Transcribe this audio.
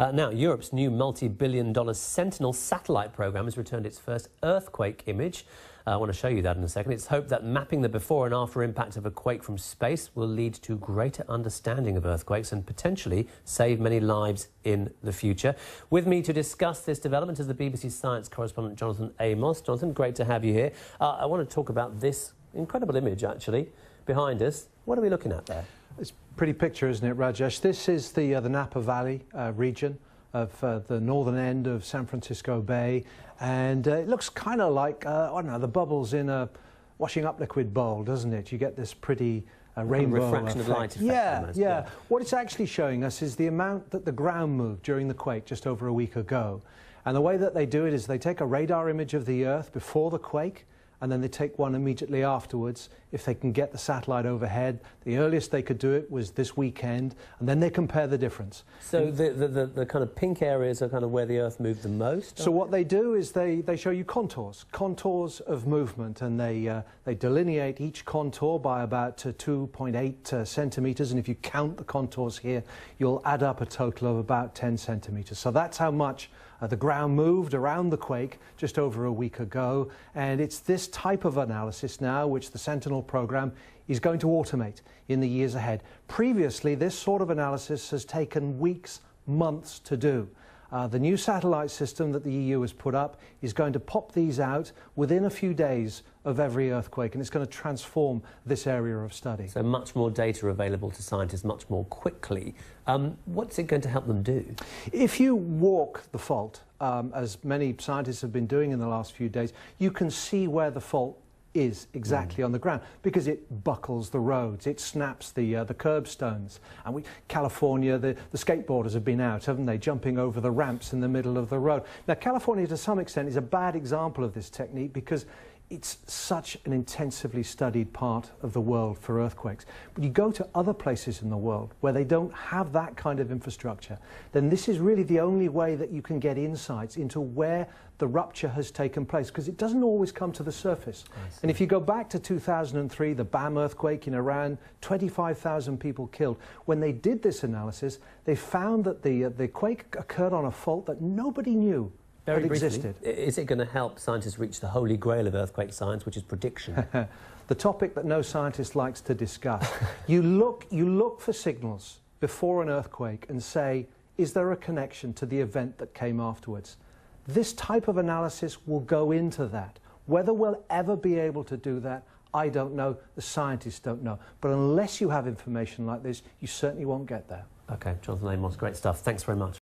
Uh, now, Europe's new multi-billion dollar Sentinel satellite program has returned its first earthquake image. Uh, I want to show you that in a second. It's hoped that mapping the before and after impact of a quake from space will lead to greater understanding of earthquakes and potentially save many lives in the future. With me to discuss this development is the BBC Science correspondent Jonathan Amos. Jonathan, great to have you here. Uh, I want to talk about this incredible image, actually, behind us. What are we looking at there? It's a pretty picture, isn't it, Rajesh? This is the, uh, the Napa Valley uh, region of uh, the northern end of San Francisco Bay, and uh, it looks kind of like, uh, I don't know, the bubbles in a washing up liquid bowl, doesn't it? You get this pretty uh, rainbow refraction effect. of light effect Yeah, almost, yeah, yeah. What it's actually showing us is the amount that the ground moved during the quake just over a week ago. And the way that they do it is they take a radar image of the Earth before the quake, and then they take one immediately afterwards if they can get the satellite overhead. The earliest they could do it was this weekend, and then they compare the difference. So the, the, the, the kind of pink areas are kind of where the Earth moved the most? So what they do is they, they show you contours, contours of movement, and they, uh, they delineate each contour by about uh, 2.8 uh, centimetres, and if you count the contours here, you'll add up a total of about 10 centimetres. So that's how much uh, the ground moved around the quake just over a week ago, and it's this type of analysis now which the Sentinel program is going to automate in the years ahead. Previously, this sort of analysis has taken weeks, months to do. Uh, the new satellite system that the EU has put up is going to pop these out within a few days of every earthquake, and it's going to transform this area of study. So much more data available to scientists much more quickly. Um, what's it going to help them do? If you walk the fault, um, as many scientists have been doing in the last few days, you can see where the fault is exactly mm. on the ground because it buckles the roads, it snaps the uh, the curbstones. And we, California, the, the skateboarders have been out, haven't they, jumping over the ramps in the middle of the road. Now, California, to some extent, is a bad example of this technique because it's such an intensively studied part of the world for earthquakes. But you go to other places in the world where they don't have that kind of infrastructure, then this is really the only way that you can get insights into where the rupture has taken place, because it doesn't always come to the surface. And if you go back to 2003, the BAM earthquake in Iran, 25,000 people killed. When they did this analysis, they found that the, uh, the quake occurred on a fault that nobody knew very briefly, existed. Is it going to help scientists reach the holy grail of earthquake science, which is prediction? the topic that no scientist likes to discuss. you, look, you look for signals before an earthquake and say, is there a connection to the event that came afterwards? This type of analysis will go into that. Whether we'll ever be able to do that, I don't know, the scientists don't know. But unless you have information like this, you certainly won't get there. OK, Jonathan Amos, great stuff. Thanks very much.